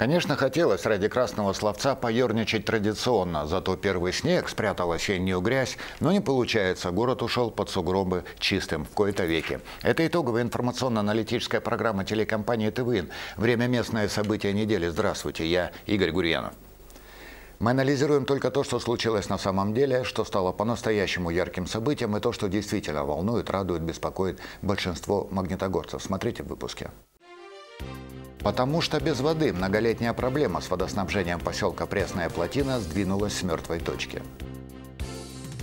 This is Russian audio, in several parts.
Конечно, хотелось ради красного словца поерничать традиционно, зато первый снег спрятал осеннюю грязь, но не получается, город ушел под сугробы чистым в кои-то веки. Это итоговая информационно-аналитическая программа телекомпании ТВИН. Время местное события недели. Здравствуйте, я Игорь Гурьянов. Мы анализируем только то, что случилось на самом деле, что стало по-настоящему ярким событием и то, что действительно волнует, радует, беспокоит большинство магнитогорцев. Смотрите в выпуске. Потому что без воды многолетняя проблема с водоснабжением поселка Пресная Плотина сдвинулась с мертвой точки.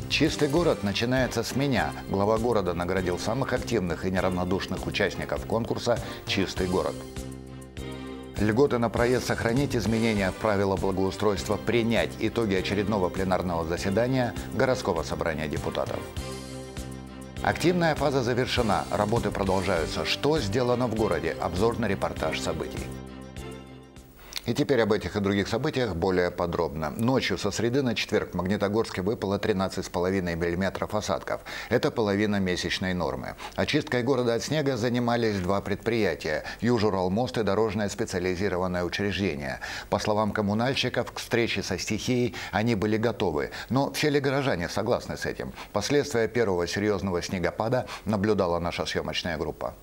Чистый город начинается с меня. Глава города наградил самых активных и неравнодушных участников конкурса «Чистый город». Льготы на проезд сохранить, изменения в правила благоустройства принять итоги очередного пленарного заседания городского собрания депутатов. Активная фаза завершена, работы продолжаются. Что сделано в городе? Обзорный репортаж событий. И теперь об этих и других событиях более подробно. Ночью со среды на четверг в Магнитогорске выпало 13,5 мм осадков. Это половина месячной нормы. Очисткой города от снега занимались два предприятия – Южуралмост и дорожное специализированное учреждение. По словам коммунальщиков, к встрече со стихией они были готовы. Но все ли горожане согласны с этим? Последствия первого серьезного снегопада наблюдала наша съемочная группа.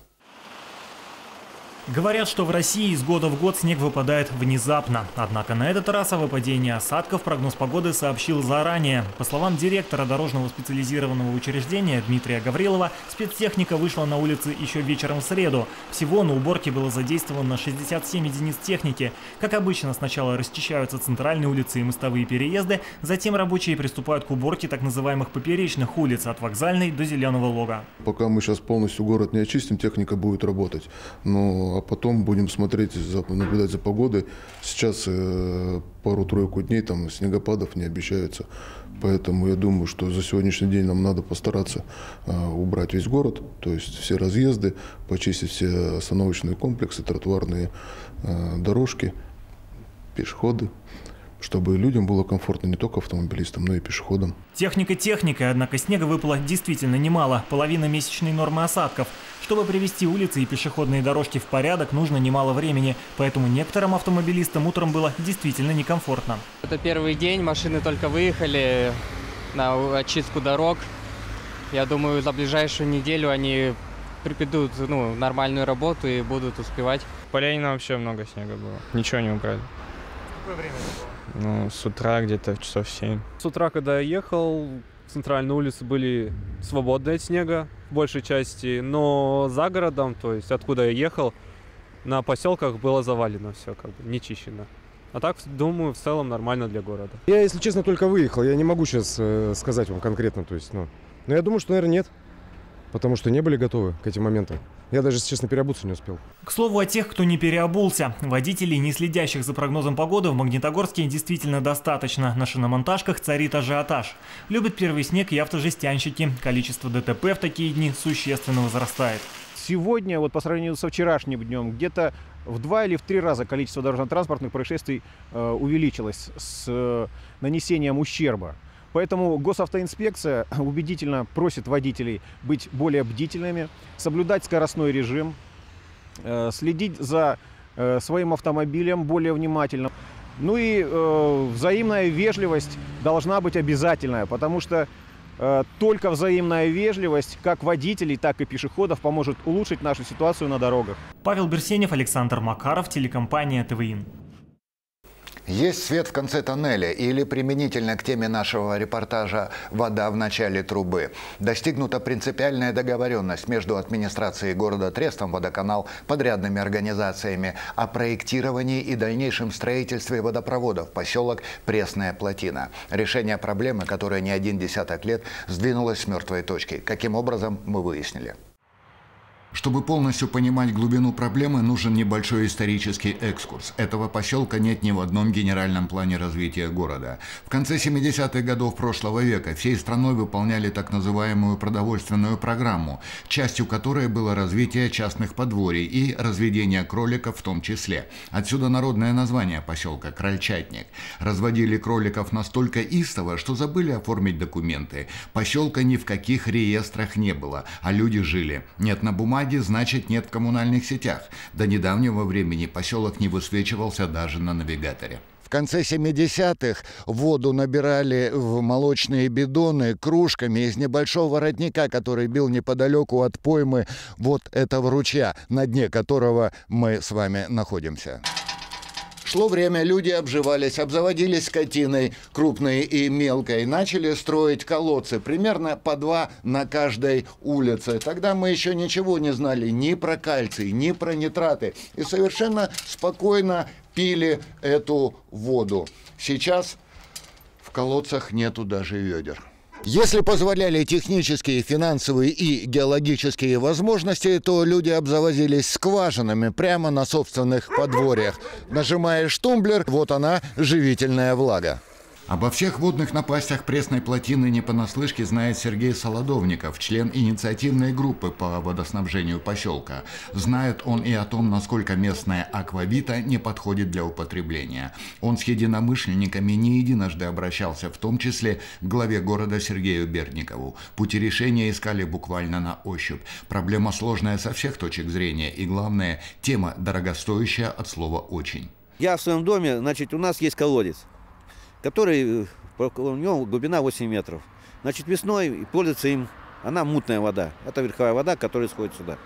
Говорят, что в России из года в год снег выпадает внезапно. Однако на этот раз о выпадении осадков прогноз погоды сообщил заранее. По словам директора дорожного специализированного учреждения Дмитрия Гаврилова, спецтехника вышла на улицы еще вечером в среду. Всего на уборке было задействовано 67 единиц техники. Как обычно, сначала расчищаются центральные улицы и мостовые переезды, затем рабочие приступают к уборке так называемых поперечных улиц от вокзальной до Зеленого лога. Пока мы сейчас полностью город не очистим, техника будет работать. Но а потом будем смотреть, наблюдать за погодой. Сейчас э, пару-тройку дней там снегопадов не обещается. Поэтому я думаю, что за сегодняшний день нам надо постараться э, убрать весь город, то есть все разъезды, почистить все остановочные комплексы, тротуарные э, дорожки, пешеходы чтобы людям было комфортно не только автомобилистам, но и пешеходам. Техника техникой, однако снега выпало действительно немало, половина месячной нормы осадков. Чтобы привести улицы и пешеходные дорожки в порядок, нужно немало времени, поэтому некоторым автомобилистам утром было действительно некомфортно. Это первый день, машины только выехали на очистку дорог. Я думаю, за ближайшую неделю они припедут ну, нормальную работу и будут успевать. В Полянино вообще много снега было. Ничего не убрали. Какое время было? Ну, с утра где-то в часов 7. С утра, когда я ехал, центральные улицы были свободны от снега в большей части, но за городом, то есть откуда я ехал, на поселках было завалено все, как бы, не чищено. А так, думаю, в целом нормально для города. Я, если честно, только выехал. Я не могу сейчас э, сказать вам конкретно, то есть, ну. Но я думаю, что, наверное, нет. Потому что не были готовы к этим моментам. Я даже, честно, переобуться не успел. К слову о тех, кто не переобулся. Водителей, не следящих за прогнозом погоды, в Магнитогорске действительно достаточно. На шиномонтажках царит ажиотаж. Любят первый снег и автожестянщики. Количество ДТП в такие дни существенно возрастает. Сегодня, вот по сравнению со вчерашним днем, где-то в два или в три раза количество дорожно-транспортных происшествий э, увеличилось с э, нанесением ущерба. Поэтому госавтоинспекция убедительно просит водителей быть более бдительными, соблюдать скоростной режим, э, следить за э, своим автомобилем более внимательно. Ну и э, взаимная вежливость должна быть обязательная, потому что только взаимная вежливость как водителей, так и пешеходов поможет улучшить нашу ситуацию на дорогах. Павел Берсенев, Александр Макаров, телекомпания ТВИН. Есть свет в конце тоннеля или применительно к теме нашего репортажа «Вода в начале трубы». Достигнута принципиальная договоренность между администрацией города Трестом, водоканал, подрядными организациями о проектировании и дальнейшем строительстве водопровода в поселок Пресная Плотина. Решение проблемы, которая не один десяток лет сдвинулась с мертвой точки. Каким образом, мы выяснили. Чтобы полностью понимать глубину проблемы, нужен небольшой исторический экскурс. Этого поселка нет ни в одном генеральном плане развития города. В конце 70-х годов прошлого века всей страной выполняли так называемую продовольственную программу, частью которой было развитие частных подворий и разведение кроликов в том числе. Отсюда народное название поселка – Крольчатник. Разводили кроликов настолько истово, что забыли оформить документы. Поселка ни в каких реестрах не было, а люди жили. Нет на бумаге, бумаги, значит нет в коммунальных сетях. До недавнего времени поселок не высвечивался даже на навигаторе. В конце 70-х воду набирали в молочные бидоны кружками из небольшого родника, который бил неподалеку от поймы вот этого ручья, на дне которого мы с вами находимся. Шло время, люди обживались, обзаводились скотиной крупной и мелкой, начали строить колодцы, примерно по два на каждой улице. Тогда мы еще ничего не знали ни про кальций, ни про нитраты. И совершенно спокойно пили эту воду. Сейчас в колодцах нету даже ведер. Если позволяли технические, финансовые и геологические возможности, то люди обзавозились скважинами прямо на собственных подворьях. Нажимаешь тумблер, вот она, живительная влага. Обо всех водных напастях пресной плотины не понаслышке знает Сергей Солодовников, член инициативной группы по водоснабжению поселка. Знает он и о том, насколько местная аквавита не подходит для употребления. Он с единомышленниками не единожды обращался, в том числе к главе города Сергею Бердникову. Пути решения искали буквально на ощупь. Проблема сложная со всех точек зрения и, главное, тема дорогостоящая от слова «очень». Я в своем доме, значит, у нас есть колодец который, э, у него глубина 8 метров. Значит, весной пользуется им, она мутная вода. Это верховая вода, которая сходит сюда.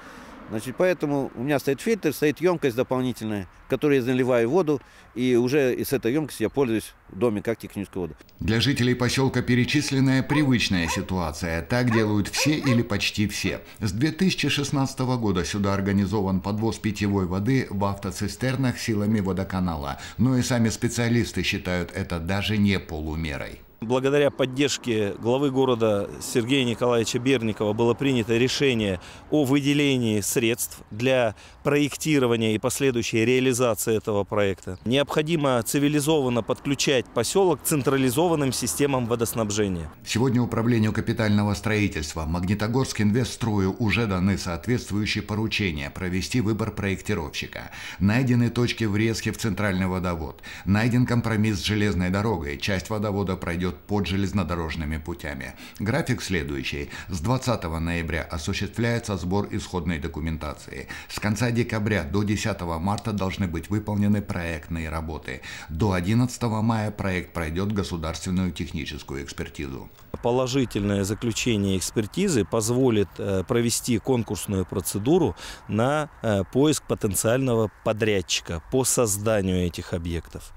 Значит, поэтому у меня стоит фильтр, стоит емкость дополнительная, в которой я заливаю воду, и уже из этой емкости я пользуюсь в доме как техническую воду. Для жителей поселка перечисленная привычная ситуация. Так делают все или почти все. С 2016 года сюда организован подвоз питьевой воды в автоцистернах силами водоканала. Но и сами специалисты считают это даже не полумерой. Благодаря поддержке главы города Сергея Николаевича Берникова было принято решение о выделении средств для проектирования и последующей реализации этого проекта. Необходимо цивилизованно подключать поселок к централизованным системам водоснабжения. Сегодня Управлению капитального строительства Магнитогорск Инвестстрою уже даны соответствующие поручения провести выбор проектировщика. Найдены точки врезки в центральный водовод. Найден компромисс с железной дорогой. Часть водовода пройдет идет под железнодорожными путями. График следующий. С 20 ноября осуществляется сбор исходной документации. С конца декабря до 10 марта должны быть выполнены проектные работы. До 11 мая проект пройдет государственную техническую экспертизу. Положительное заключение экспертизы позволит э, провести конкурсную процедуру на э, поиск потенциального подрядчика по созданию этих объектов.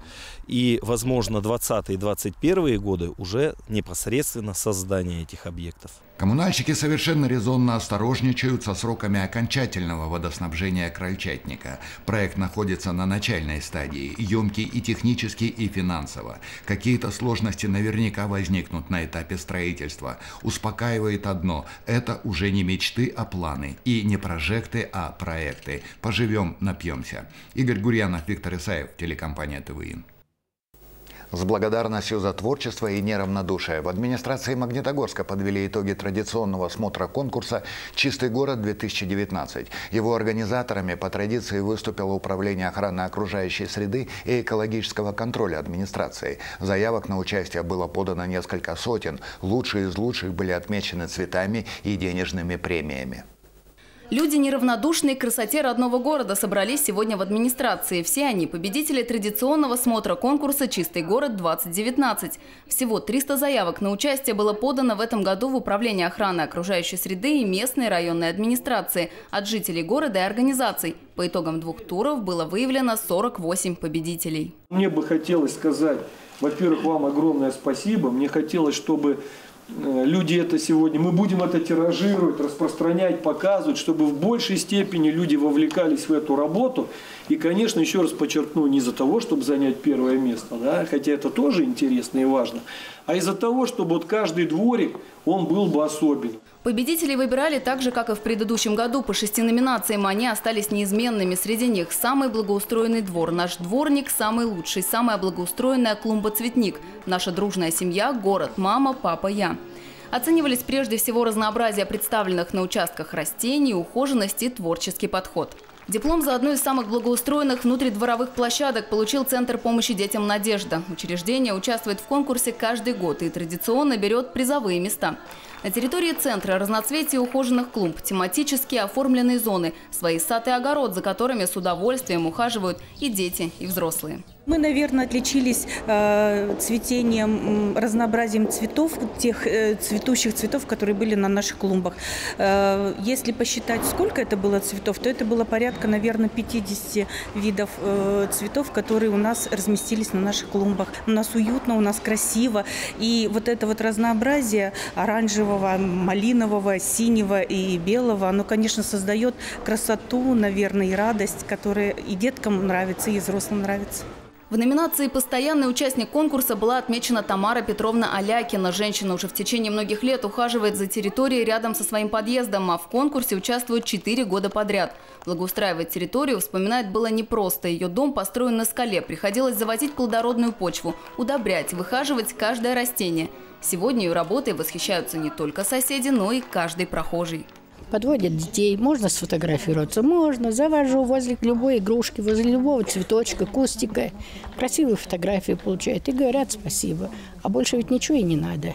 И, возможно, 20 и 21 годы уже непосредственно создание этих объектов. Коммунальщики совершенно резонно осторожничают со сроками окончательного водоснабжения крольчатника. Проект находится на начальной стадии, емкий и технически, и финансово. Какие-то сложности наверняка возникнут на этапе строительства. Успокаивает одно – это уже не мечты, а планы. И не прожекты, а проекты. Поживем, напьемся. Игорь Гурьянов, Виктор Исаев, телекомпания ТВИН. С благодарностью за творчество и неравнодушие в администрации Магнитогорска подвели итоги традиционного смотра конкурса «Чистый город-2019». Его организаторами по традиции выступило Управление охраны окружающей среды и экологического контроля администрации. Заявок на участие было подано несколько сотен. Лучшие из лучших были отмечены цветами и денежными премиями. Люди, неравнодушные к красоте родного города, собрались сегодня в администрации. Все они – победители традиционного смотра конкурса «Чистый город-2019». Всего 300 заявок на участие было подано в этом году в Управление охраны окружающей среды и местной районной администрации от жителей города и организаций. По итогам двух туров было выявлено 48 победителей. Мне бы хотелось сказать, во-первых, вам огромное спасибо. Мне хотелось, чтобы люди это сегодня, мы будем это тиражировать, распространять, показывать, чтобы в большей степени люди вовлекались в эту работу. И, конечно, еще раз подчеркну, не из-за того, чтобы занять первое место, да, хотя это тоже интересно и важно, а из-за того, чтобы вот каждый дворик, он был бы особенным. Победителей выбирали так же, как и в предыдущем году. По шести номинациям они остались неизменными. Среди них самый благоустроенный двор, наш дворник самый лучший, самая благоустроенная клумба-цветник, наша дружная семья, город, мама, папа, я. Оценивались прежде всего разнообразие представленных на участках растений, ухоженность и творческий подход. Диплом за одну из самых благоустроенных внутридворовых площадок получил Центр помощи детям «Надежда». Учреждение участвует в конкурсе каждый год и традиционно берет призовые места. На территории центра разноцветие ухоженных клумб, тематически оформленные зоны, свои сад и огород, за которыми с удовольствием ухаживают и дети, и взрослые. Мы, наверное, отличились э, цветением, разнообразием цветов, тех э, цветущих цветов, которые были на наших клумбах. Э, если посчитать, сколько это было цветов, то это было порядка, наверное, 50 видов э, цветов, которые у нас разместились на наших клумбах. У нас уютно, у нас красиво. И вот это вот разнообразие оранжевого, малинового, синего и белого, оно, конечно, создает красоту, наверное, и радость, которая и деткам нравится, и взрослым нравится. В номинации «Постоянный участник конкурса» была отмечена Тамара Петровна Алякина. Женщина уже в течение многих лет ухаживает за территорией рядом со своим подъездом, а в конкурсе участвует 4 года подряд. Благоустраивать территорию, вспоминает, было непросто. Ее дом построен на скале. Приходилось заводить плодородную почву, удобрять, выхаживать каждое растение. Сегодня ее работой восхищаются не только соседи, но и каждый прохожий подводят детей, можно сфотографироваться, можно, завожу возле любой игрушки, возле любого цветочка, кустика. Красивые фотографии получают и говорят спасибо. А больше ведь ничего и не надо.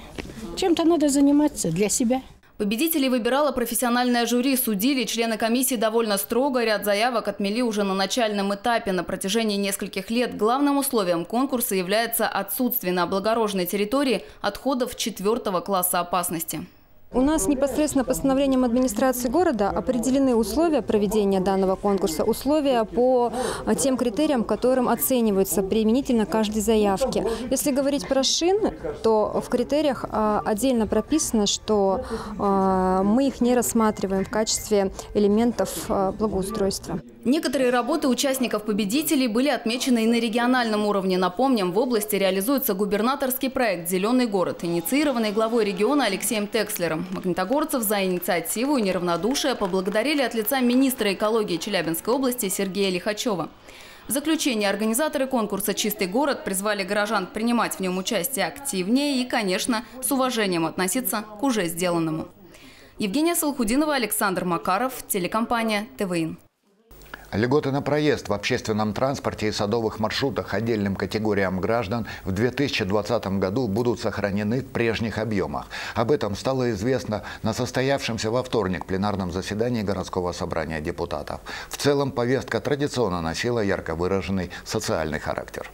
Чем-то надо заниматься для себя. Победителей выбирала профессиональное жюри. Судили члены комиссии довольно строго. Ряд заявок отмели уже на начальном этапе. На протяжении нескольких лет главным условием конкурса является отсутствие на облагороженной территории отходов четвертого класса опасности. У нас непосредственно постановлением администрации города определены условия проведения данного конкурса, условия по тем критериям, которым оцениваются применительно каждой заявке. Если говорить про шины, то в критериях а, отдельно прописано, что а, мы их не рассматриваем в качестве элементов а, благоустройства. Некоторые работы участников-победителей были отмечены и на региональном уровне. Напомним, в области реализуется губернаторский проект «Зеленый город», инициированный главой региона Алексеем Текслером. Магнитогорцев за инициативу и неравнодушие поблагодарили от лица министра экологии Челябинской области Сергея Лихачева. В заключение организаторы конкурса «Чистый город» призвали горожан принимать в нем участие активнее и, конечно, с уважением относиться к уже сделанному. Евгения Салхудинова, Александр Макаров, телекомпания ТВИН. Льготы на проезд в общественном транспорте и садовых маршрутах отдельным категориям граждан в 2020 году будут сохранены в прежних объемах. Об этом стало известно на состоявшемся во вторник пленарном заседании городского собрания депутатов. В целом повестка традиционно носила ярко выраженный социальный характер.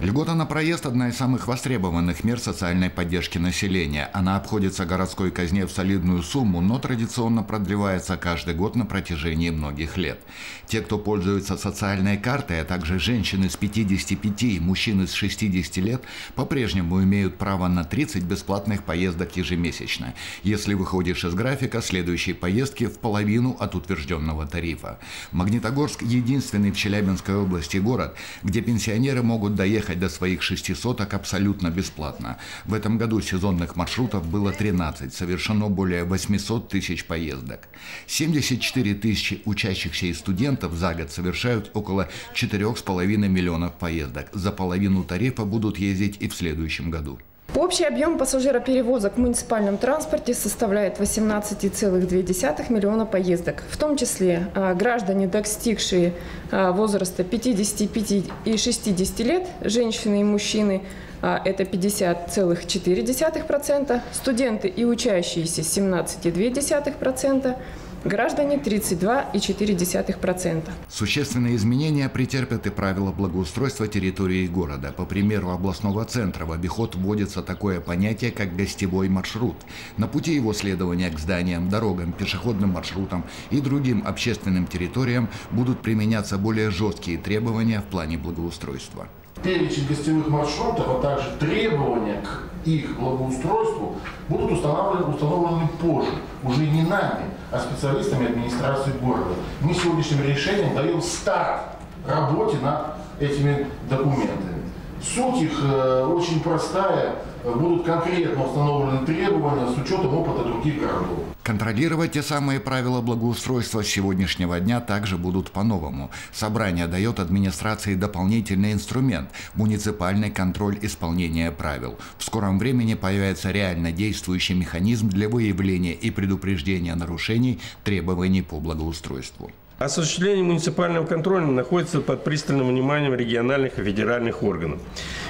Льгота на проезд – одна из самых востребованных мер социальной поддержки населения. Она обходится городской казне в солидную сумму, но традиционно продлевается каждый год на протяжении многих лет. Те, кто пользуется социальной картой, а также женщины с 55 и мужчины с 60 лет, по-прежнему имеют право на 30 бесплатных поездок ежемесячно. Если выходишь из графика, следующие поездки в половину от утвержденного тарифа. Магнитогорск – единственный в Челябинской области город, где пенсионеры могут доехать доехать до своих шести соток абсолютно бесплатно. В этом году сезонных маршрутов было 13, совершено более 800 тысяч поездок. 74 тысячи учащихся и студентов за год совершают около 4,5 миллионов поездок. За половину тарифа будут ездить и в следующем году. Общий объем пассажироперевозок в муниципальном транспорте составляет 18,2 миллиона поездок. В том числе а, граждане, достигшие а, возраста 55 и 60 лет, женщины и мужчины а, это 50,4%, студенты и учащиеся 17,2%, Граждане 32,4%. Существенные изменения претерпят и правила благоустройства территории города. По примеру областного центра в обиход вводится такое понятие, как гостевой маршрут. На пути его следования к зданиям, дорогам, пешеходным маршрутам и другим общественным территориям будут применяться более жесткие требования в плане благоустройства. Перечень гостевых маршрутов, а также требования к их благоустройству будут установлены, установлены позже, уже не нами, а специалистами администрации города. Мы сегодняшним решением даем старт работе над этими документами. Суть их э, очень простая. Будут конкретно установлены требования с учетом опыта других городов. Контролировать те самые правила благоустройства с сегодняшнего дня также будут по-новому. Собрание дает администрации дополнительный инструмент – муниципальный контроль исполнения правил. В скором времени появится реально действующий механизм для выявления и предупреждения нарушений требований по благоустройству. Осуществление муниципального контроля находится под пристальным вниманием региональных и федеральных органов.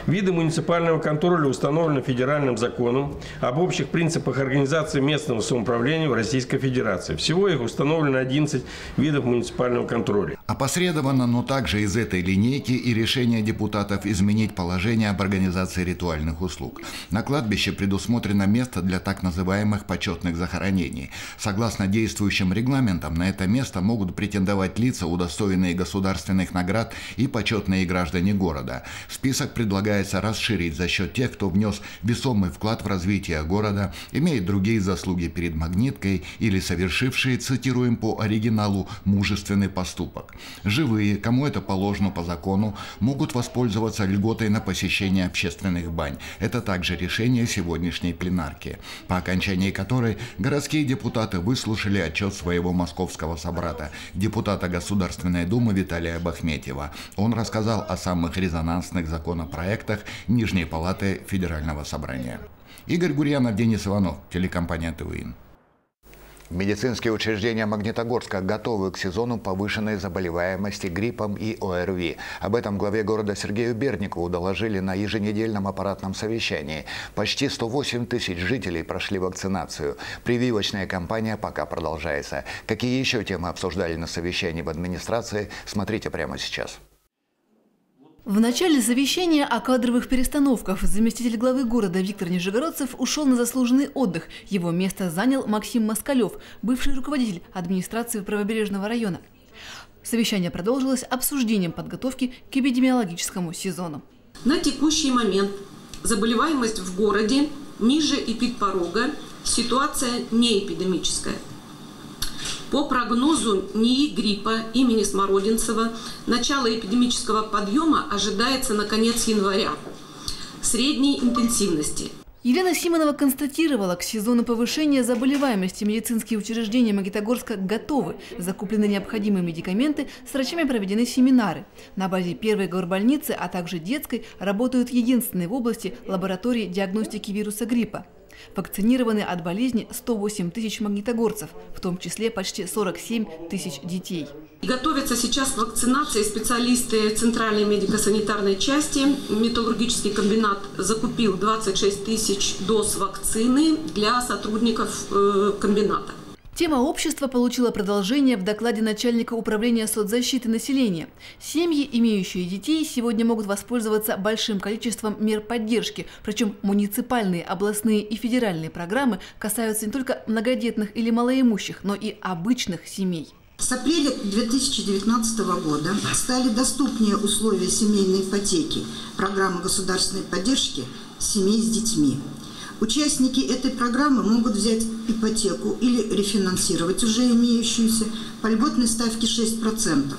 Виды муниципального контроля установлены федеральным законом об общих принципах организации местного самоуправления в Российской Федерации. Всего их установлено 11 видов муниципального контроля. Опосредованно, но также из этой линейки и решение депутатов изменить положение об организации ритуальных услуг. На кладбище предусмотрено место для так называемых почетных захоронений. Согласно действующим регламентам, на это место могут претендовать лица, удостоенные государственных наград и почетные граждане города. Список предлагается расширить за счет тех, кто внес весомый вклад в развитие города, имеет другие заслуги перед магниткой или совершившие, цитируем по оригиналу, мужественный поступок. Живые, кому это положено по закону, могут воспользоваться льготой на посещение общественных бань. Это также решение сегодняшней пленарки, по окончании которой городские депутаты выслушали отчет своего московского собрата, депутата Государственной Думы Виталия Бахметьева. Он рассказал о самых резонансных законопроектах Нижней Палаты Федерального собрания. Игорь Гурьянов, Денис Иванов, телекомпания ТВИН. Медицинские учреждения Магнитогорска готовы к сезону повышенной заболеваемости гриппом и ОРВИ. Об этом главе города Сергею Берникову доложили на еженедельном аппаратном совещании. Почти 108 тысяч жителей прошли вакцинацию. Прививочная кампания пока продолжается. Какие еще темы обсуждали на совещании в администрации, смотрите прямо сейчас. В начале совещания о кадровых перестановках заместитель главы города Виктор Нижегородцев ушел на заслуженный отдых. Его место занял Максим Москалев, бывший руководитель администрации правобережного района. Совещание продолжилось обсуждением подготовки к эпидемиологическому сезону. На текущий момент заболеваемость в городе ниже эпидпорога, ситуация не эпидемическая. По прогнозу НИИ гриппа имени Смородинцева начало эпидемического подъема ожидается на конец января средней интенсивности. Елена Симонова констатировала, к сезону повышения заболеваемости медицинские учреждения Магнитогорска готовы. Закуплены необходимые медикаменты, с врачами проведены семинары. На базе первой горбольницы, а также детской, работают единственные в области лаборатории диагностики вируса гриппа. Вакцинированы от болезни 108 тысяч магнитогорцев, в том числе почти 47 тысяч детей. Готовятся сейчас к вакцинации специалисты Центральной медико-санитарной части. Металлургический комбинат закупил 26 тысяч доз вакцины для сотрудников э, комбината. Тема общества получила продолжение в докладе начальника управления соцзащиты населения. Семьи, имеющие детей, сегодня могут воспользоваться большим количеством мер поддержки, причем муниципальные, областные и федеральные программы касаются не только многодетных или малоимущих, но и обычных семей. С апреля 2019 года стали доступнее условия семейной ипотеки, программы государственной поддержки семей с детьми. Участники этой программы могут взять ипотеку или рефинансировать уже имеющуюся по льготной ставке 6%.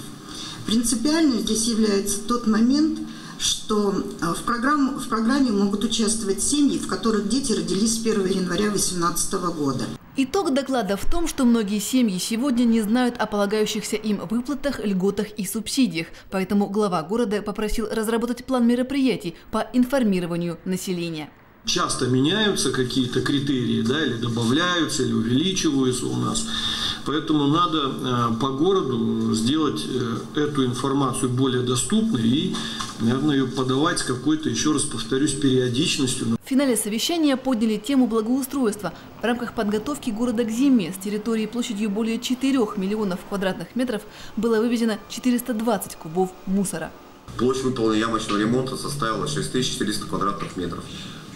Принципиальным здесь является тот момент, что э, в, программу, в программе могут участвовать семьи, в которых дети родились с 1 января 2018 года. Итог доклада в том, что многие семьи сегодня не знают о полагающихся им выплатах, льготах и субсидиях, поэтому глава города попросил разработать план мероприятий по информированию населения часто меняются какие-то критерии, да, или добавляются, или увеличиваются у нас. Поэтому надо э, по городу сделать э, эту информацию более доступной и, наверное, ее подавать с какой-то, еще раз повторюсь, периодичностью. В финале совещания подняли тему благоустройства. В рамках подготовки города к зиме с территории площадью более 4 миллионов квадратных метров было вывезено 420 кубов мусора. Площадь выполненного ямочного ремонта составила 6400 квадратных метров.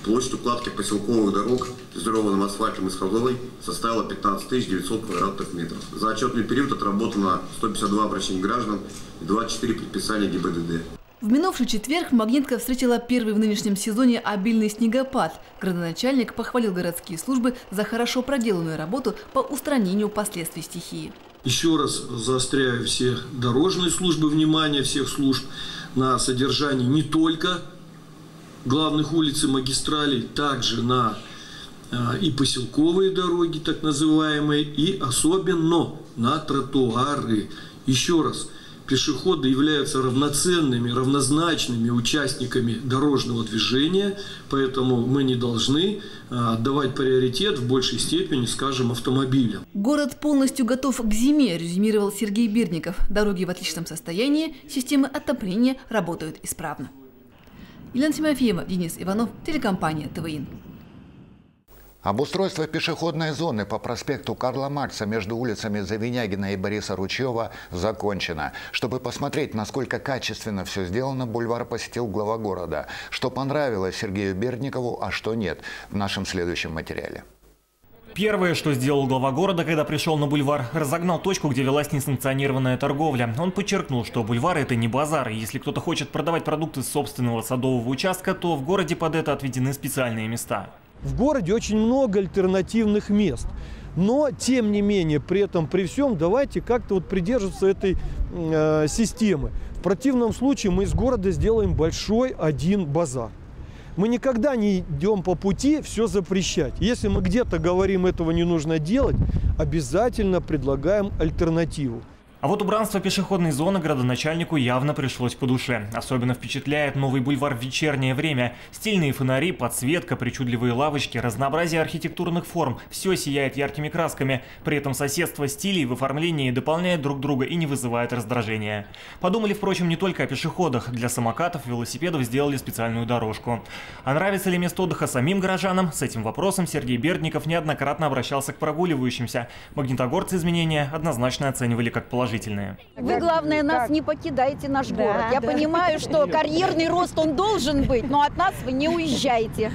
Площадь укладки поселковых дорог изолированным асфальтом и сходовой составила 15 900 квадратных метров. За отчетный период отработано 152 обращения граждан и 24 предписания ГИБДД. В минувший четверг Магнитка встретила первый в нынешнем сезоне обильный снегопад. Градоначальник похвалил городские службы за хорошо проделанную работу по устранению последствий стихии. Еще раз заостряю все дорожные службы, внимание всех служб на содержание не только главных улиц и магистралей, также на а, и поселковые дороги, так называемые, и особенно на тротуары. Еще раз, пешеходы являются равноценными, равнозначными участниками дорожного движения, поэтому мы не должны а, отдавать приоритет в большей степени, скажем, автомобилям. Город полностью готов к зиме, резюмировал Сергей Бирников. Дороги в отличном состоянии, системы отопления работают исправно. Елена Тимофеева, Денис Иванов, телекомпания ТВИН. Обустройство пешеходной зоны по проспекту Карла Маркса между улицами Завинягина и Бориса Ручева закончено. Чтобы посмотреть, насколько качественно все сделано, бульвар посетил глава города. Что понравилось Сергею Бердникову, а что нет, в нашем следующем материале. Первое, что сделал глава города, когда пришел на бульвар, разогнал точку, где велась несанкционированная торговля. Он подчеркнул, что бульвар – это не базар, и если кто-то хочет продавать продукты с собственного садового участка, то в городе под это отведены специальные места. В городе очень много альтернативных мест. Но, тем не менее, при этом, при всем, давайте как-то вот придерживаться этой э, системы. В противном случае мы из города сделаем большой один базар. Мы никогда не идем по пути все запрещать. Если мы где-то говорим, этого не нужно делать, обязательно предлагаем альтернативу. А вот убранство пешеходной зоны градоначальнику явно пришлось по душе. Особенно впечатляет новый бульвар в вечернее время. Стильные фонари, подсветка, причудливые лавочки, разнообразие архитектурных форм – все сияет яркими красками. При этом соседство стилей в оформлении дополняет друг друга и не вызывает раздражения. Подумали, впрочем, не только о пешеходах. Для самокатов, велосипедов сделали специальную дорожку. А нравится ли место отдыха самим горожанам? С этим вопросом Сергей Бердников неоднократно обращался к прогуливающимся. Магнитогорцы изменения однозначно оценивали как положительные положительные. Вы, главное, нас не покидаете наш Да, город. Я да. понимаю, что карьерный рост, он должен быть, но от нас вы не уезжаете.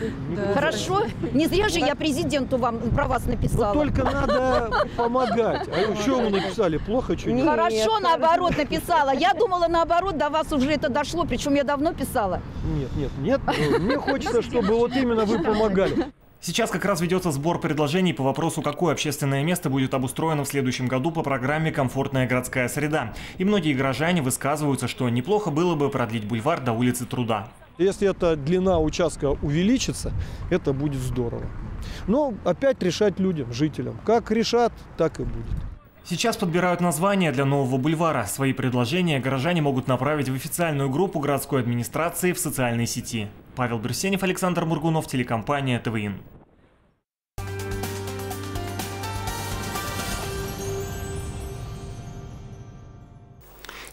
Хорошо? Не зря же я президенту вам про вас написала. Вот только надо помогать. А что мы написали? Плохо что-нибудь? Хорошо, наоборот, написала. Я думала, наоборот, до вас уже это дошло, причем я давно писала. Нет, нет, нет. Мне хочется, чтобы вот именно вы помогали. Сейчас как раз ведется сбор предложений по вопросу, какое общественное место будет обустроено в следующем году по программе «Комфортная городская среда». И многие горожане высказываются, что неплохо было бы продлить бульвар до улицы Труда. Если эта длина участка увеличится, это будет здорово. Но опять решать людям, жителям. Как решат, так и будет. Сейчас подбирают название для нового бульвара. Свои предложения горожане могут направить в официальную группу городской администрации в социальной сети. Павел Брюсенев, Александр Мургунов, телекомпания ТВИН.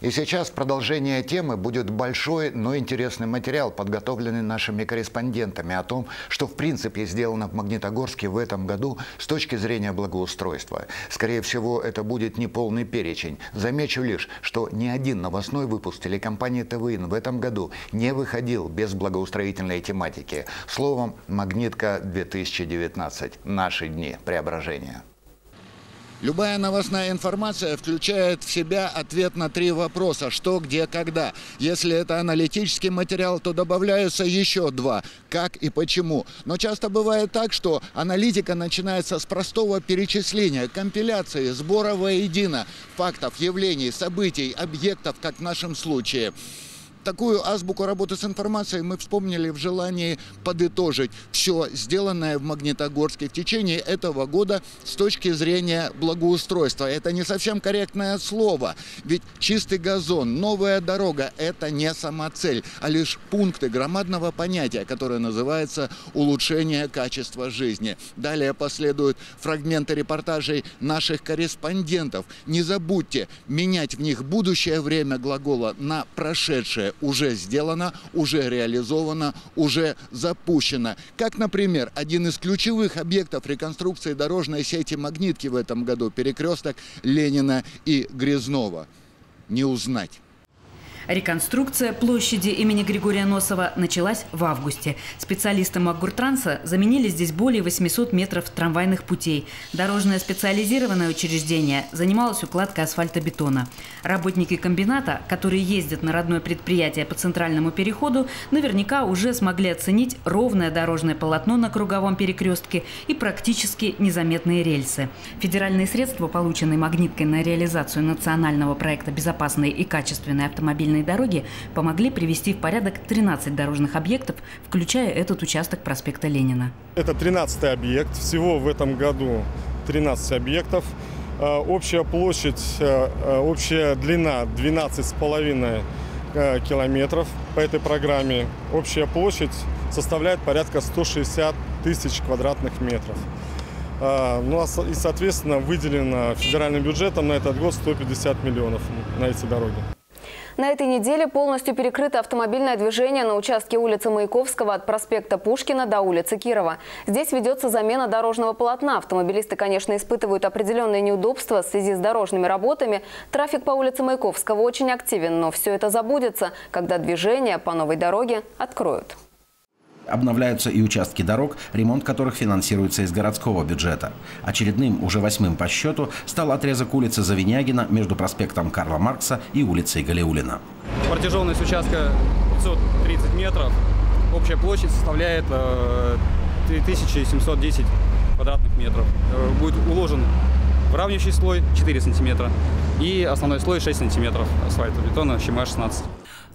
И сейчас продолжение темы будет большой, но интересный материал, подготовленный нашими корреспондентами о том, что в принципе сделано в Магнитогорске в этом году с точки зрения благоустройства. Скорее всего, это будет не полный перечень. Замечу лишь, что ни один новостной выпуск телекомпании ТВИН в этом году не выходил без благоустроительной тематики. Словом, Магнитка 2019. Наши дни преображения. Любая новостная информация включает в себя ответ на три вопроса. Что, где, когда. Если это аналитический материал, то добавляются еще два. Как и почему. Но часто бывает так, что аналитика начинается с простого перечисления, компиляции, сбора воедино фактов, явлений, событий, объектов, как в нашем случае. Такую азбуку работы с информацией мы вспомнили в желании подытожить все сделанное в Магнитогорске в течение этого года с точки зрения благоустройства. Это не совсем корректное слово, ведь чистый газон, новая дорога – это не самоцель, а лишь пункты громадного понятия, которое называется улучшение качества жизни. Далее последуют фрагменты репортажей наших корреспондентов. Не забудьте менять в них будущее время глагола на прошедшее уже сделано, уже реализовано, уже запущено. Как, например, один из ключевых объектов реконструкции дорожной сети «Магнитки» в этом году – перекресток Ленина и Грязнова. Не узнать. Реконструкция площади имени Григория Носова началась в августе. Специалисты Макгуртранса заменили здесь более 800 метров трамвайных путей. Дорожное специализированное учреждение занималось укладкой асфальтобетона. Работники комбината, которые ездят на родное предприятие по центральному переходу, наверняка уже смогли оценить ровное дорожное полотно на круговом перекрестке и практически незаметные рельсы. Федеральные средства, полученные магниткой на реализацию национального проекта «Безопасные и качественные автомобильные дороги», помогли привести в порядок 13 дорожных объектов, включая этот участок проспекта Ленина. Это 13 объект. Всего в этом году 13 объектов. Общая площадь, общая длина 12,5 километров по этой программе. Общая площадь составляет порядка 160 тысяч квадратных метров. Ну и, соответственно, выделено федеральным бюджетом на этот год 150 миллионов на эти дороги. На этой неделе полностью перекрыто автомобильное движение на участке улицы Маяковского от проспекта Пушкина до улицы Кирова. Здесь ведется замена дорожного полотна. Автомобилисты, конечно, испытывают определенные неудобства в связи с дорожными работами. Трафик по улице Маяковского очень активен, но все это забудется, когда движение по новой дороге откроют. Обновляются и участки дорог, ремонт которых финансируется из городского бюджета. Очередным, уже восьмым по счету, стал отрезок улицы Завинягина между проспектом Карла Маркса и улицей Галиулина. Протяженность участка 530 метров. Общая площадь составляет 3710 э, квадратных метров. Э, будет уложен выравнивающий слой 4 сантиметра и основной слой 6 сантиметров асфальтобетона щема 16.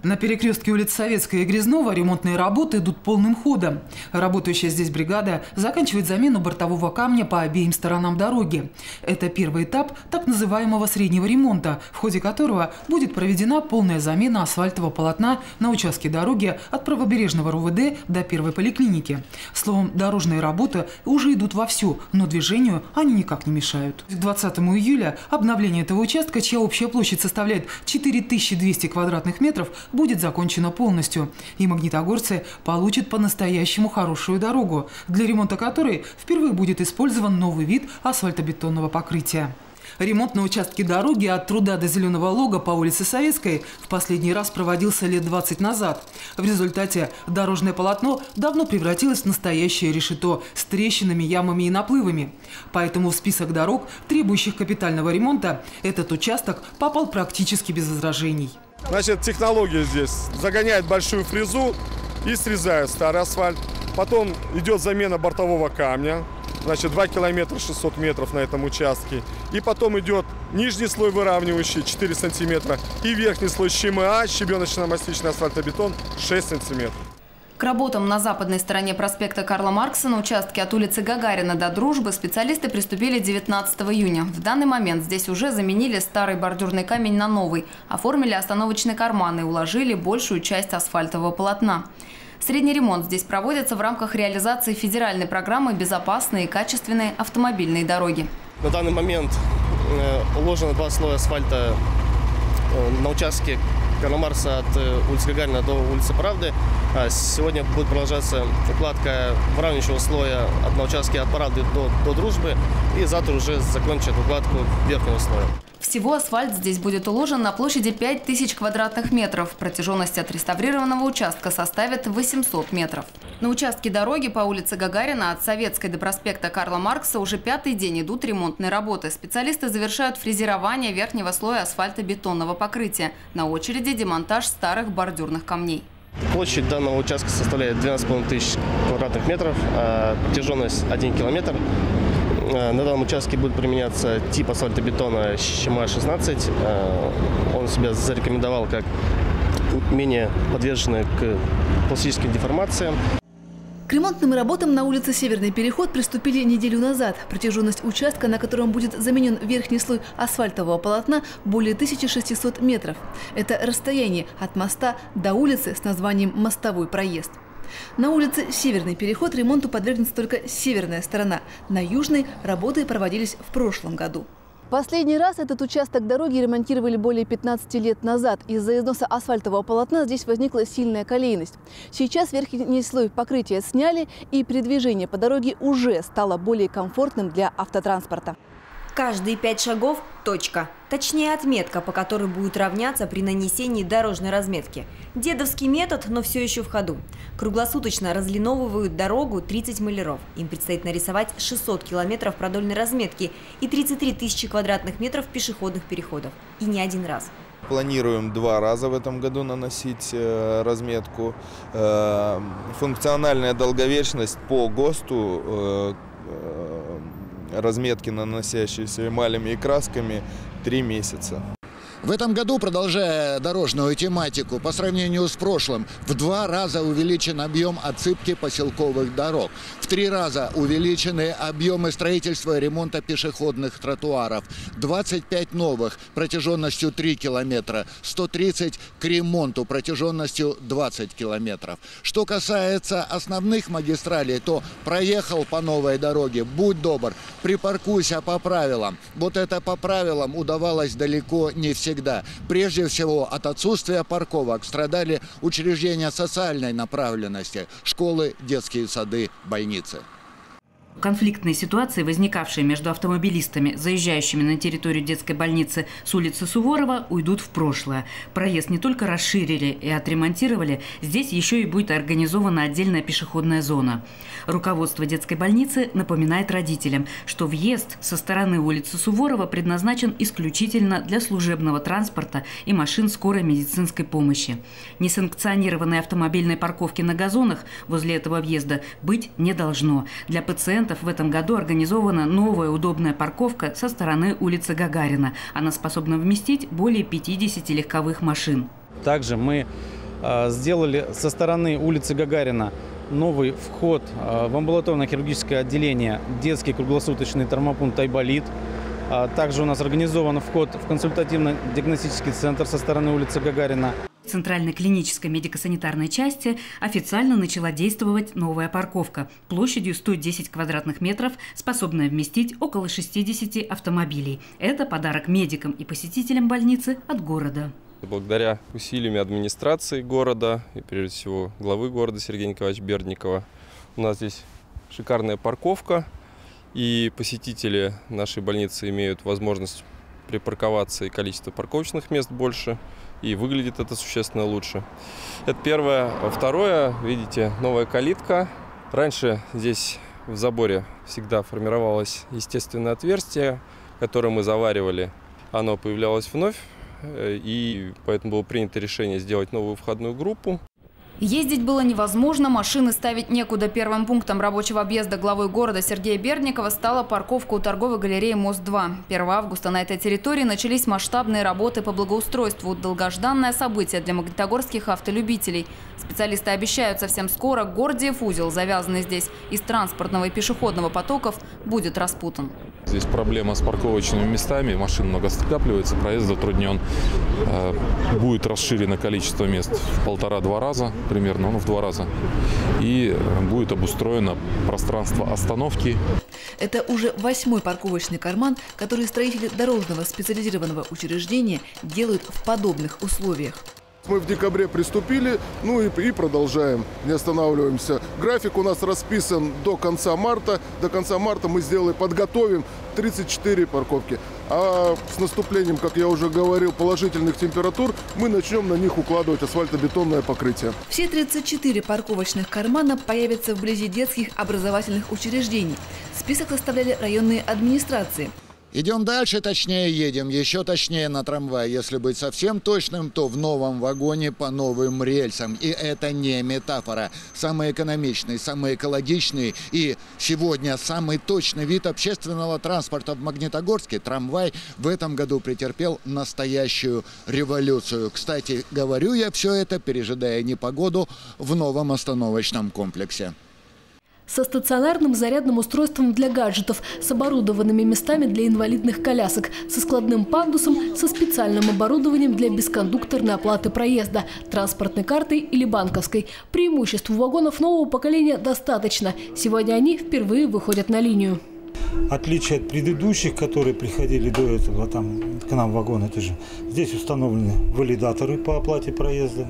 На перекрестке улиц Советская и Грязнова ремонтные работы идут полным ходом. Работающая здесь бригада заканчивает замену бортового камня по обеим сторонам дороги. Это первый этап так называемого среднего ремонта, в ходе которого будет проведена полная замена асфальтового полотна на участке дороги от правобережного РУВД до первой поликлиники. Словом, дорожные работы уже идут вовсю, но движению они никак не мешают. К 20 июля обновление этого участка, чья общая площадь составляет 4200 квадратных метров, будет закончена полностью. И магнитогорцы получат по-настоящему хорошую дорогу, для ремонта которой впервые будет использован новый вид асфальтобетонного покрытия. Ремонт на участке дороги от Труда до Зеленого Лога по улице Советской в последний раз проводился лет 20 назад. В результате дорожное полотно давно превратилось в настоящее решето с трещинами, ямами и наплывами. Поэтому в список дорог, требующих капитального ремонта, этот участок попал практически без возражений. Значит, технология здесь. Загоняет большую фрезу и срезает старый асфальт. Потом идет замена бортового камня. Значит, 2 километра 600 метров на этом участке. И потом идет нижний слой выравнивающий 4 сантиметра и верхний слой ЩМА, щебеночно-мастичный асфальтобетон 6 сантиметров. К работам на западной стороне проспекта Карла Маркса на участке от улицы Гагарина до Дружбы специалисты приступили 19 июня. В данный момент здесь уже заменили старый бордюрный камень на новый, оформили остановочные карманы и уложили большую часть асфальтового полотна. Средний ремонт здесь проводится в рамках реализации федеральной программы «Безопасные и качественные автомобильные дороги». На данный момент э, уложено два слоя асфальта э, на участке Карла от э, улицы Гагарина до улицы Правды. А сегодня будет продолжаться укладка выравнивающего слоя на участке от Правды до, до Дружбы. И завтра уже закончат укладку верхнего слоя. Всего асфальт здесь будет уложен на площади 5000 квадратных метров. Протяженность отреставрированного участка составит 800 метров. На участке дороги по улице Гагарина от Советской до проспекта Карла Маркса уже пятый день идут ремонтные работы. Специалисты завершают фрезерование верхнего слоя асфальтобетонного покрытия. На очереди демонтаж старых бордюрных камней. Площадь данного участка составляет 12,5 тысяч квадратных метров, а протяженность 1 километр. Э, на данном участке будет применяться тип асфальтобетона ЩМА-16. Э, он себя зарекомендовал как менее подверженный к пластическим деформациям. К ремонтным работам на улице Северный переход приступили неделю назад. Протяженность участка, на котором будет заменен верхний слой асфальтового полотна, более 1600 метров. Это расстояние от моста до улицы с названием «Мостовой проезд». На улице Северный переход ремонту подвергнется только северная сторона. На южной работы проводились в прошлом году. Последний раз этот участок дороги ремонтировали более 15 лет назад. Из-за износа асфальтового полотна здесь возникла сильная колейность. Сейчас верхний слой покрытия сняли, и передвижение по дороге уже стало более комфортным для автотранспорта. Каждые пять шагов – точка. Точнее, отметка, по которой будет равняться при нанесении дорожной разметки. Дедовский метод, но все еще в ходу. Круглосуточно разлиновывают дорогу 30 маляров. Им предстоит нарисовать 600 километров продольной разметки и 33 тысячи квадратных метров пешеходных переходов. И не один раз. Планируем два раза в этом году наносить э, разметку. Э, функциональная долговечность по ГОСТу э, разметки, наносящиеся эмалями и красками, три месяца. В этом году, продолжая дорожную тематику, по сравнению с прошлым, в два раза увеличен объем отсыпки поселковых дорог. В три раза увеличены объемы строительства и ремонта пешеходных тротуаров. 25 новых протяженностью 3 километра, 130 к ремонту протяженностью 20 километров. Что касается основных магистралей, то проехал по новой дороге, будь добр, припаркуйся по правилам. Вот это по правилам удавалось далеко не всегда всегда. Прежде всего от отсутствия парковок страдали учреждения социальной направленности, школы, детские сады, больницы. Конфликтные ситуации, возникавшие между автомобилистами, заезжающими на территорию детской больницы с улицы Суворова, уйдут в прошлое. Проезд не только расширили и отремонтировали, здесь еще и будет организована отдельная пешеходная зона. Руководство детской больницы напоминает родителям, что въезд со стороны улицы Суворова предназначен исключительно для служебного транспорта и машин скорой медицинской помощи. Несанкционированной автомобильной парковки на газонах возле этого въезда быть не должно. Для пациентов в этом году организована новая удобная парковка со стороны улицы Гагарина. Она способна вместить более 50 легковых машин. Также мы э, сделали со стороны улицы Гагарина новый вход э, в амбулаторное хирургическое отделение детский круглосуточный термопункт «Айболит». А также у нас организован вход в консультативно-диагностический центр со стороны улицы Гагарина. В Центральной клинической медико-санитарной части официально начала действовать новая парковка площадью 110 квадратных метров, способная вместить около 60 автомобилей. Это подарок медикам и посетителям больницы от города. Благодаря усилиями администрации города и прежде всего главы города Сергея Николаевича Бердникова у нас здесь шикарная парковка, и посетители нашей больницы имеют возможность припарковаться и количество парковочных мест больше – и выглядит это существенно лучше. Это первое. Второе, видите, новая калитка. Раньше здесь в заборе всегда формировалось естественное отверстие, которое мы заваривали. Оно появлялось вновь, э, и поэтому было принято решение сделать новую входную группу. Ездить было невозможно, машины ставить некуда. Первым пунктом рабочего объезда главы города Сергея Бердникова стала парковка у торговой галереи «Мост-2». 1 августа на этой территории начались масштабные работы по благоустройству. Долгожданное событие для магнитогорских автолюбителей. Специалисты обещают, совсем скоро Гордиев узел, завязанный здесь из транспортного и пешеходного потоков, будет распутан. Здесь проблема с парковочными местами, машин много скапливается, проезд затруднен. Э, будет расширено количество мест в полтора-два раза примерно, ну в два раза. И будет обустроено пространство остановки. Это уже восьмой парковочный карман, который строители дорожного специализированного учреждения делают в подобных условиях. Мы в декабре приступили, ну и, и продолжаем, не останавливаемся. График у нас расписан до конца марта. До конца марта мы сделаем, подготовим 34 парковки. А с наступлением, как я уже говорил, положительных температур, мы начнем на них укладывать асфальтобетонное покрытие. Все 34 парковочных кармана появятся вблизи детских образовательных учреждений. Список составляли районные администрации. Идем дальше, точнее едем, еще точнее на трамвай. Если быть совсем точным, то в новом вагоне по новым рельсам. И это не метафора. Самый экономичный, самый экологичный и сегодня самый точный вид общественного транспорта в Магнитогорске, трамвай, в этом году претерпел настоящую революцию. Кстати, говорю я все это, пережидая непогоду в новом остановочном комплексе со стационарным зарядным устройством для гаджетов, с оборудованными местами для инвалидных колясок, со складным пандусом, со специальным оборудованием для бескондукторной оплаты проезда, транспортной картой или банковской. Преимуществ вагонов нового поколения достаточно. Сегодня они впервые выходят на линию. Отличие от предыдущих, которые приходили до этого, там к нам в вагон, это же здесь установлены валидаторы по оплате проезда.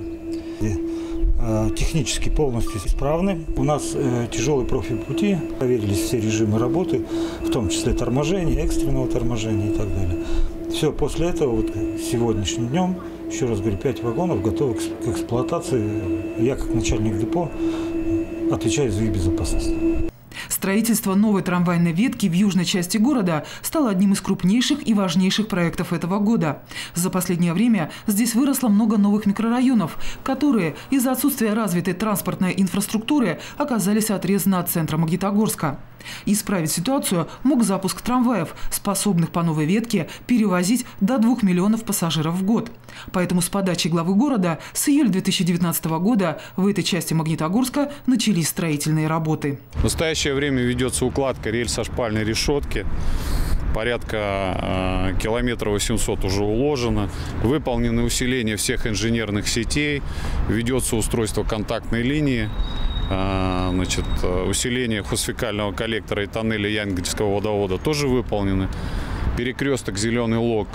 Э, технически полностью исправны. У нас э, тяжелый профиль пути, проверились все режимы работы, в том числе торможения, экстренного торможения и так далее. Все, после этого, вот сегодняшним днем, еще раз говорю, 5 вагонов готовы к эксплуатации. Я, как начальник депо, отвечаю за их безопасность. Строительство новой трамвайной ветки в южной части города стало одним из крупнейших и важнейших проектов этого года. За последнее время здесь выросло много новых микрорайонов, которые из-за отсутствия развитой транспортной инфраструктуры оказались отрезаны от центра Магнитогорска. Исправить ситуацию мог запуск трамваев, способных по новой ветке перевозить до 2 миллионов пассажиров в год. Поэтому с подачи главы города с июля 2019 года в этой части Магнитогорска начались строительные работы. В настоящее время ведется укладка рельсо-шпальной решетки порядка э, километра 800 уже уложено. Выполнены усиления всех инженерных сетей, ведется устройство контактной линии. А, значит, усиление хосфекального коллектора и тоннеля Янгельского водовода тоже выполнены. Перекресток «Зеленый лог»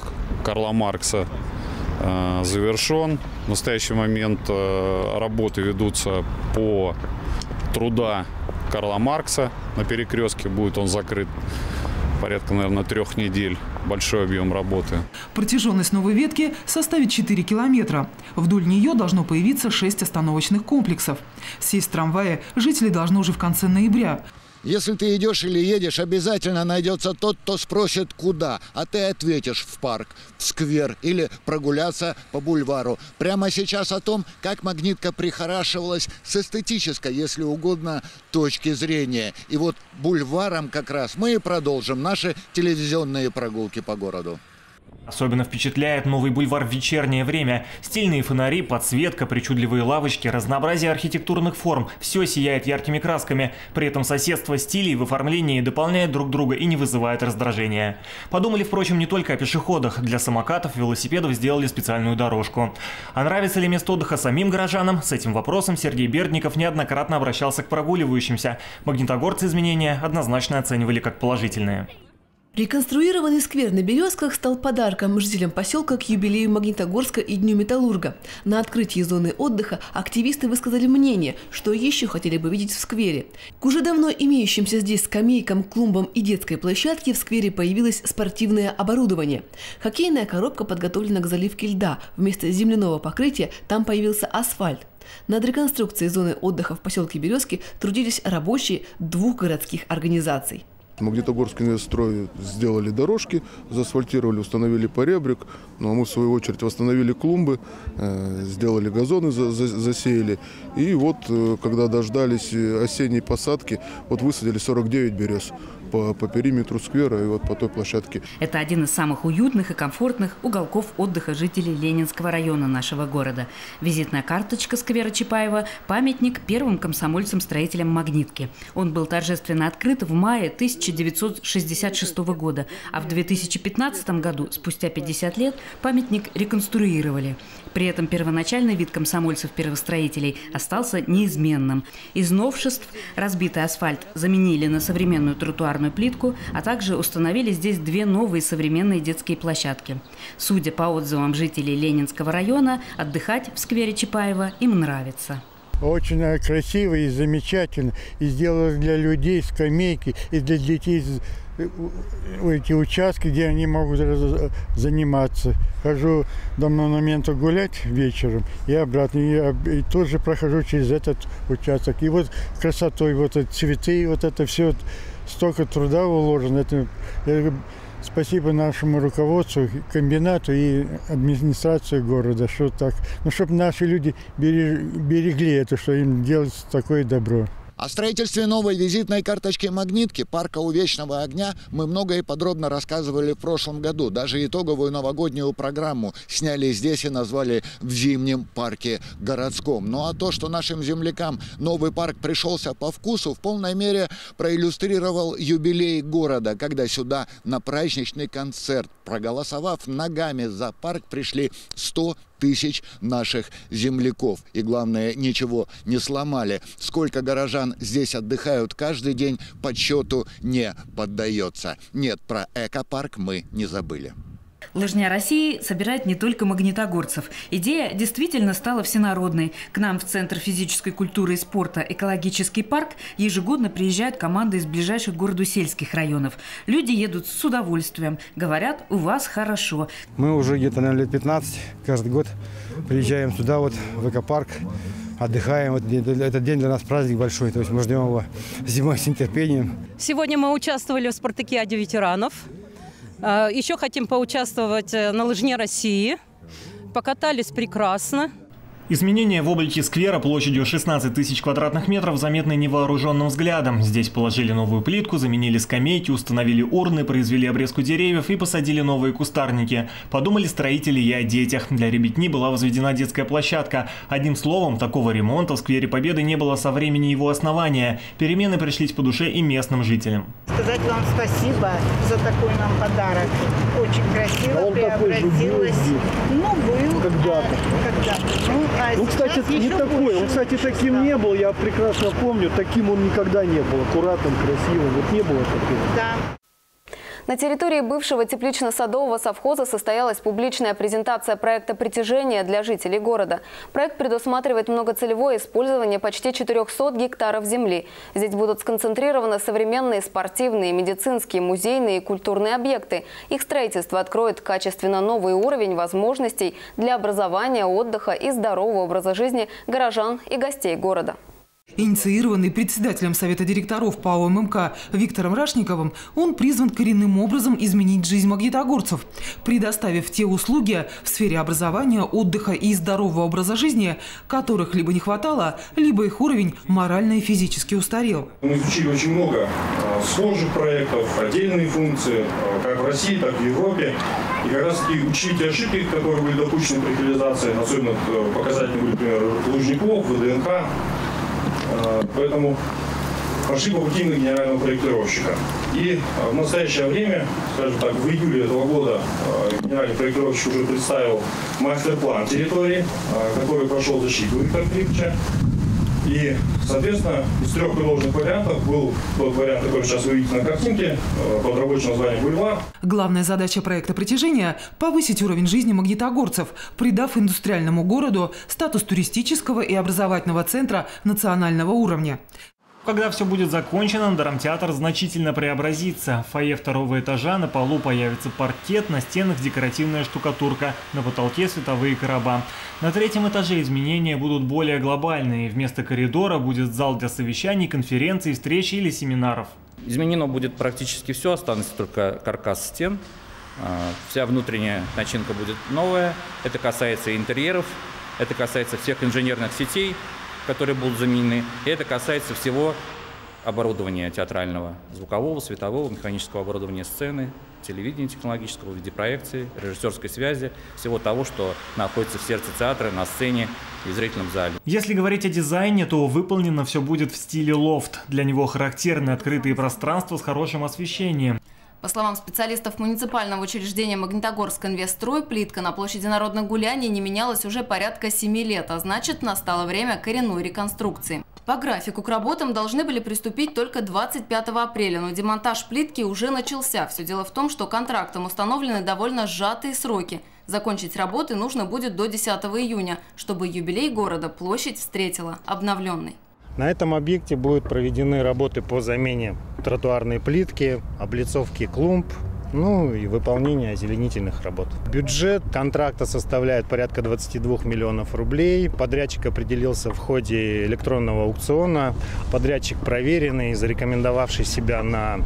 Карла Маркса а, завершен. В настоящий момент а, работы ведутся по труда Карла Маркса. На перекрестке будет он закрыт порядка, наверное, трех недель. Большой объем работы. Протяженность новой ветки составит 4 километра. Вдоль нее должно появиться 6 остановочных комплексов. Сесть в трамвае жители должны уже в конце ноября. Если ты идешь или едешь, обязательно найдется тот, кто спросит, куда, а ты ответишь в парк, в сквер или прогуляться по бульвару. Прямо сейчас о том, как магнитка прихорашивалась с эстетической, если угодно, точки зрения. И вот бульваром как раз мы и продолжим наши телевизионные прогулки по городу. Особенно впечатляет новый бульвар в вечернее время. Стильные фонари, подсветка, причудливые лавочки, разнообразие архитектурных форм – все сияет яркими красками. При этом соседство стилей в оформлении дополняет друг друга и не вызывает раздражения. Подумали, впрочем, не только о пешеходах. Для самокатов, велосипедов сделали специальную дорожку. А нравится ли место отдыха самим горожанам? С этим вопросом Сергей Бердников неоднократно обращался к прогуливающимся. Магнитогорцы изменения однозначно оценивали как положительные. Реконструированный сквер на Березках стал подарком жителям поселка к юбилею Магнитогорска и Дню Металлурга. На открытии зоны отдыха активисты высказали мнение, что еще хотели бы видеть в сквере. К уже давно имеющимся здесь скамейкам, клумбам и детской площадке в сквере появилось спортивное оборудование. Хоккейная коробка подготовлена к заливке льда. Вместо земляного покрытия там появился асфальт. Над реконструкцией зоны отдыха в поселке Березки трудились рабочие двух городских организаций. Магнитогорский инвестстрой сделали дорожки, заасфальтировали, установили поребрик. Ну а мы, в свою очередь, восстановили клумбы, э, сделали газоны, засеяли. И вот, э, когда дождались осенней посадки, вот высадили 49 берез по, по периметру сквера и вот по той площадке. Это один из самых уютных и комфортных уголков отдыха жителей Ленинского района нашего города. Визитная карточка сквера Чапаева – памятник первым комсомольцам-строителям «Магнитки». Он был торжественно открыт в мае 1966 года, а в 2015 году, спустя 50 лет, памятник реконструировали. При этом первоначальный вид комсомольцев-первостроителей остался неизменным. Из новшеств разбитый асфальт заменили на современную тротуарную плитку, а также установили здесь две новые современные детские площадки. Судя по отзывам жителей Ленинского района, отдыхать в сквере Чапаева им нравится. Очень красиво и замечательно. И сделали для людей скамейки, и для детей эти участки, где они могут заниматься. Хожу до монумента гулять вечером и обратно. И, и тоже прохожу через этот участок. И вот красотой, вот эти цветы, вот это все, столько труда вложено. Это, я, спасибо нашему руководству, комбинату и администрации города, что так. Ну, чтобы наши люди берегли это, что им делать такое добро. О строительстве новой визитной карточки «Магнитки» парка у Вечного огня мы много и подробно рассказывали в прошлом году. Даже итоговую новогоднюю программу сняли здесь и назвали в зимнем парке городском. Ну а то, что нашим землякам новый парк пришелся по вкусу, в полной мере проиллюстрировал юбилей города, когда сюда на праздничный концерт, проголосовав ногами за парк, пришли 100 тысяч наших земляков. И главное, ничего не сломали. Сколько горожан здесь отдыхают каждый день, подсчету не поддается. Нет, про экопарк мы не забыли. Лыжня России собирает не только магнитогорцев. Идея действительно стала всенародной. К нам в Центр физической культуры и спорта «Экологический парк» ежегодно приезжают команды из ближайших городу сельских районов. Люди едут с удовольствием. Говорят, у вас хорошо. Мы уже где-то, наверное, лет 15 каждый год приезжаем сюда, вот в экопарк. отдыхаем. Этот день для нас праздник большой, то есть мы ждем его зимой с нетерпением. Сегодня мы участвовали в спартакиаде ветеранов. А, еще хотим поучаствовать э, на лыжне России. Покатались прекрасно. Изменения в облике сквера площадью 16 тысяч квадратных метров заметны невооруженным взглядом. Здесь положили новую плитку, заменили скамейки, установили урны, произвели обрезку деревьев и посадили новые кустарники. Подумали строители и о детях. Для ребятни была возведена детская площадка. Одним словом, такого ремонта в сквере Победы не было со времени его основания. Перемены пришлись по душе и местным жителям. Сказать вам спасибо за такой нам подарок. Очень красиво а преобразилось. Ну, был. Когда-то. Когда-то. Ну, а ну, кстати, не такой. Он, кстати, таким не был. Я прекрасно помню. Таким он никогда не был. Аккуратным, красивым. Вот не было такого. Да. На территории бывшего теплично-садового совхоза состоялась публичная презентация проекта «Притяжение» для жителей города. Проект предусматривает многоцелевое использование почти 400 гектаров земли. Здесь будут сконцентрированы современные спортивные, медицинские, музейные и культурные объекты. Их строительство откроет качественно новый уровень возможностей для образования, отдыха и здорового образа жизни горожан и гостей города. Инициированный председателем Совета директоров ПАО ММК Виктором Рашниковым, он призван коренным образом изменить жизнь магнитогорцев, предоставив те услуги в сфере образования, отдыха и здорового образа жизни, которых либо не хватало, либо их уровень морально и физически устарел. Мы изучили очень много а, схожих проектов, отдельные функции, а, как в России, так и в Европе. И как раз таки учили ошибки, которые были допущены при реализации, особенно э, показательны были, например, Лужников, ВДНХ, поэтому пошли по генерального проектировщика. И э, в настоящее время, скажем так, в июле этого года э, генеральный проектировщик уже представил мастер-план территории, который прошел защиту Виктора Филипповича. И, соответственно, из трех предложенных вариантов был тот вариант, который сейчас вы видите на картинке, под рабочим названием «Бульвар». Главная задача проекта притяжения – повысить уровень жизни магнитогорцев, придав индустриальному городу статус туристического и образовательного центра национального уровня. Когда все будет закончено, драмтеатр значительно преобразится. В фойе второго этажа на полу появится паркет, на стенах декоративная штукатурка, на потолке световые короба. На третьем этаже изменения будут более глобальные. Вместо коридора будет зал для совещаний, конференций, встреч или семинаров. Изменено будет практически все, останется только каркас стен. А, вся внутренняя начинка будет новая. Это касается интерьеров, это касается всех инженерных сетей, которые будут заменены. И это касается всего оборудования театрального, звукового, светового, механического оборудования сцены, телевидения технологического, видеопроекции, режиссерской связи, всего того, что находится в сердце театра, на сцене и в зрительном зале. Если говорить о дизайне, то выполнено все будет в стиле лофт. Для него характерны открытые пространства с хорошим освещением. По словам специалистов муниципального учреждения Магнитогорск Инвестстрой, плитка на площади народных гуляний не менялась уже порядка 7 лет, а значит настало время коренной реконструкции. По графику к работам должны были приступить только 25 апреля, но демонтаж плитки уже начался. Все дело в том, что контрактом установлены довольно сжатые сроки. Закончить работы нужно будет до 10 июня, чтобы юбилей города площадь встретила обновленной. На этом объекте будут проведены работы по замене тротуарной плитки, облицовки клумб, ну и выполнение озеленительных работ. Бюджет контракта составляет порядка 22 миллионов рублей. Подрядчик определился в ходе электронного аукциона. Подрядчик проверенный, зарекомендовавший себя на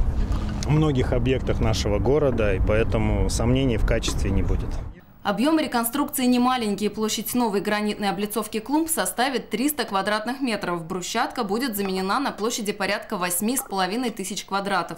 многих объектах нашего города, и поэтому сомнений в качестве не будет. Объем реконструкции не маленький. Площадь новой гранитной облицовки клумб составит 300 квадратных метров. Брусчатка будет заменена на площади порядка 8,5 тысяч квадратов.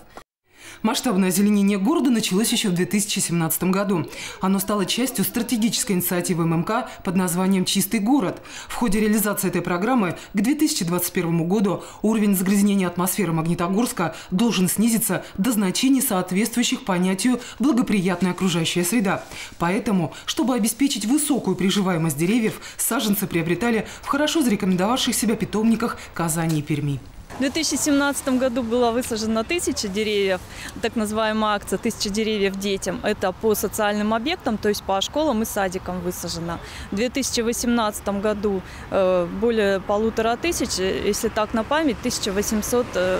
Масштабное озеленение города началось еще в 2017 году. Оно стало частью стратегической инициативы ММК под названием «Чистый город». В ходе реализации этой программы к 2021 году уровень загрязнения атмосферы Магнитогорска должен снизиться до значений, соответствующих понятию «благоприятная окружающая среда». Поэтому, чтобы обеспечить высокую приживаемость деревьев, саженцы приобретали в хорошо зарекомендовавших себя питомниках Казани и Перми. В 2017 году было высажено тысяча деревьев, так называемая акция «Тысяча деревьев детям». Это по социальным объектам, то есть по школам и садикам высажено. В 2018 году э, более полутора тысяч, если так на память, 1800 э,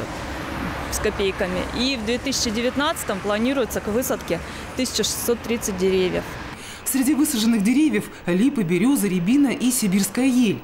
с копейками. И в 2019 планируется к высадке 1630 деревьев. Среди высаженных деревьев – липы, березы, рябина и сибирская ель.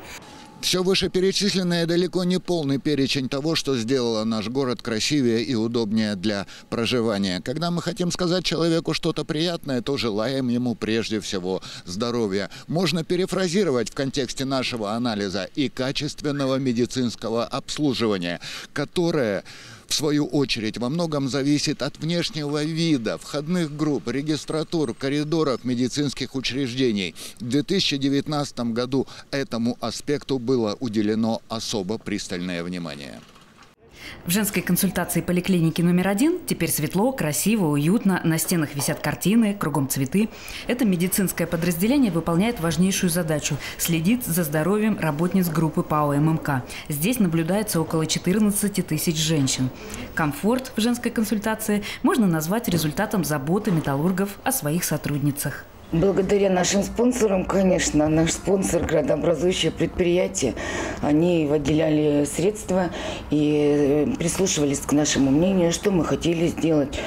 Все вышеперечисленное далеко не полный перечень того, что сделало наш город красивее и удобнее для проживания. Когда мы хотим сказать человеку что-то приятное, то желаем ему прежде всего здоровья. Можно перефразировать в контексте нашего анализа и качественного медицинского обслуживания, которое в свою очередь, во многом зависит от внешнего вида, входных групп, регистратур, коридоров медицинских учреждений. В 2019 году этому аспекту было уделено особо пристальное внимание. В женской консультации поликлиники номер один теперь светло, красиво, уютно, на стенах висят картины, кругом цветы. Это медицинское подразделение выполняет важнейшую задачу – следит за здоровьем работниц группы ПАО ММК. Здесь наблюдается около 14 тысяч женщин. Комфорт в женской консультации можно назвать результатом заботы металлургов о своих сотрудницах. Благодаря нашим спонсорам, конечно, наш спонсор, градообразующее предприятие, они выделяли средства и э, прислушивались к нашему мнению, что мы хотели сделать.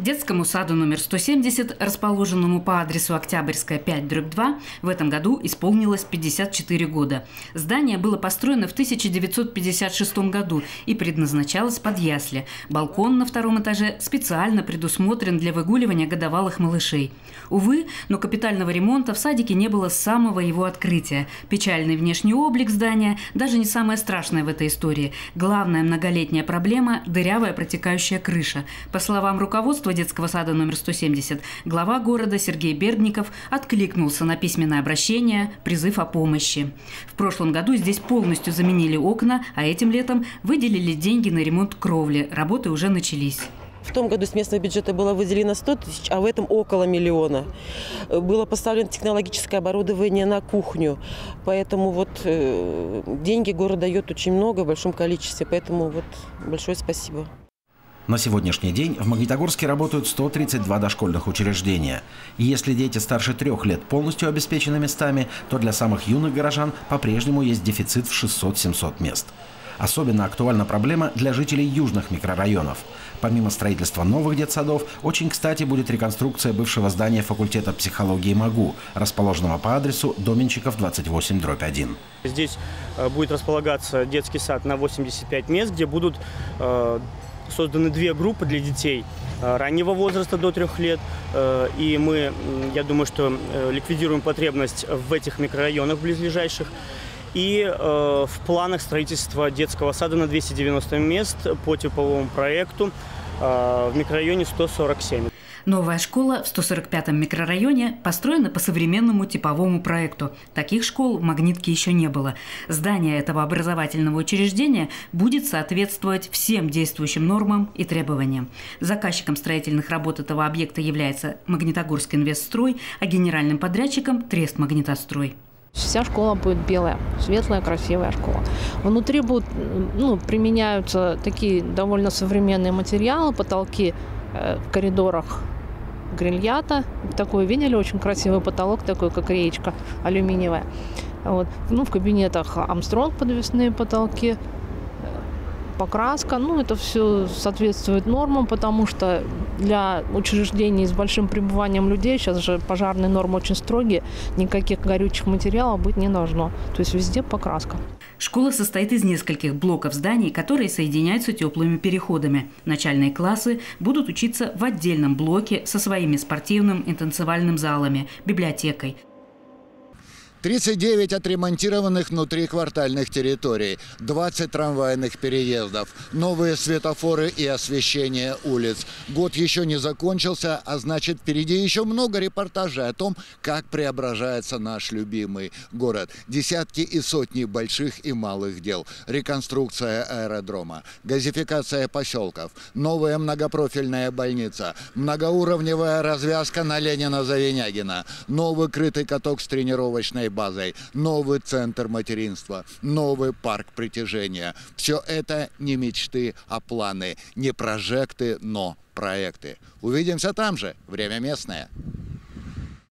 Детскому саду номер 170, расположенному по адресу Октябрьская 5, дробь 2, в этом году исполнилось 54 года. Здание было построено в 1956 году и предназначалось под ясли. Балкон на втором этаже специально предусмотрен для выгуливания годовалых малышей. Увы, но капитального ремонта в садике не было с самого его открытия. Печальный внешний облик здания даже не самое страшное в этой истории. Главная многолетняя проблема – дырявая протекающая крыша. По словам руководства руководства детского сада номер 170, глава города Сергей Бердников откликнулся на письменное обращение, призыв о помощи. В прошлом году здесь полностью заменили окна, а этим летом выделили деньги на ремонт кровли. Работы уже начались. В том году с местного бюджета было выделено 100 тысяч, а в этом около миллиона. Было поставлено технологическое оборудование на кухню. Поэтому вот э, деньги город дает очень много, в большом количестве. Поэтому вот большое спасибо. На сегодняшний день в Магнитогорске работают 132 дошкольных учреждения. И если дети старше трех лет полностью обеспечены местами, то для самых юных горожан по-прежнему есть дефицит в 600-700 мест. Особенно актуальна проблема для жителей южных микрорайонов. Помимо строительства новых детсадов, очень кстати будет реконструкция бывшего здания факультета психологии МАГУ, расположенного по адресу Доменчиков 28, дробь 1. Здесь э, будет располагаться детский сад на 85 мест, где будут э, созданы две группы для детей э, раннего возраста до трех лет. Э, и мы, я думаю, что э, ликвидируем потребность в этих микрорайонах близлежащих. И в планах строительства детского сада на 290 мест по типовому проекту в микрорайоне 147. Новая школа в 145-м микрорайоне построена по современному типовому проекту. Таких школ в Магнитке еще не было. Здание этого образовательного учреждения будет соответствовать всем действующим нормам и требованиям. Заказчиком строительных работ этого объекта является Магнитогорский инвестстрой, а генеральным подрядчиком – Трест Магнитострой. Вся школа будет белая, светлая, красивая школа. Внутри будут, ну, применяются такие довольно современные материалы, потолки в коридорах грильята. Такой, видели, очень красивый потолок, такой, как реечка, алюминиевая. Вот. Ну, в кабинетах Амстронг подвесные потолки, покраска. Ну, это все соответствует нормам, потому что для учреждений с большим пребыванием людей, сейчас же пожарные нормы очень строгие, никаких горючих материалов быть не должно. То есть везде покраска. Школа состоит из нескольких блоков зданий, которые соединяются теплыми переходами. Начальные классы будут учиться в отдельном блоке со своими спортивным и танцевальным залами, библиотекой. 39 отремонтированных внутриквартальных территорий, 20 трамвайных переездов, новые светофоры и освещение улиц. Год еще не закончился, а значит впереди еще много репортажей о том, как преображается наш любимый город. Десятки и сотни больших и малых дел. Реконструкция аэродрома, газификация поселков, новая многопрофильная больница, многоуровневая развязка на Ленина-Завинягина, новый крытый каток с тренировочной базой, новый центр материнства, новый парк притяжения. Все это не мечты, а планы, не прожекты, но проекты. Увидимся там же. Время местное.